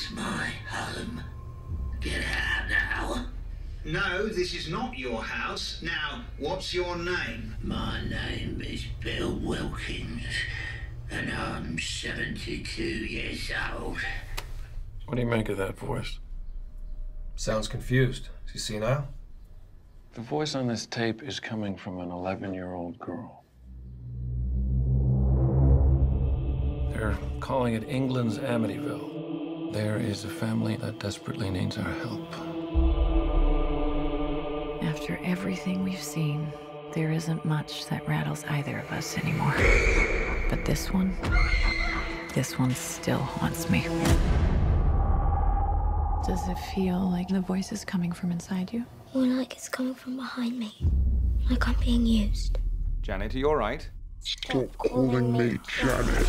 is my home. Get out now. No, this is not your house. Now, what's your name? My name is Bill Wilkins, and I'm 72 years old. What do you make of that voice? Sounds confused. Is he senile? The voice on this tape is coming from an 11 year old girl. They're calling it England's Amityville. There is a family that desperately needs our help. After everything we've seen, there isn't much that rattles either of us anymore. But this one, this one still haunts me. Does it feel like the voice is coming from inside you? More like it's coming from behind me. Like I'm being used. Janet, are you all right? Stop calling me Janet.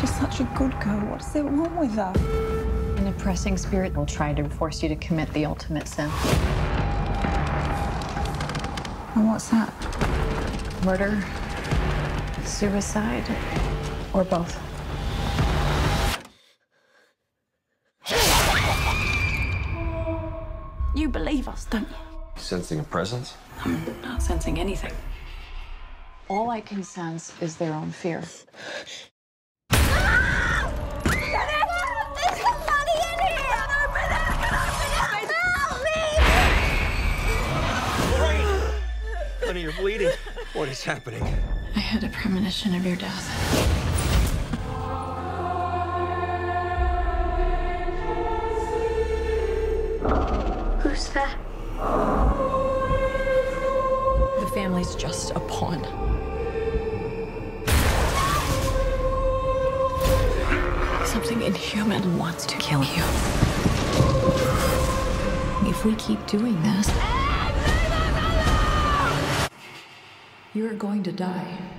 She's such a good girl. What's there wrong with her? An oppressing spirit will try to force you to commit the ultimate sin. And what's that? Murder, suicide, or both. You believe us, don't you? Sensing a presence? I'm not sensing anything. All I can sense is their own fear. Honey, you're bleeding. What is happening? I had a premonition of your death. Who's there? The family's just a pawn. Something inhuman wants to kill you. If we keep doing this, you're going to die.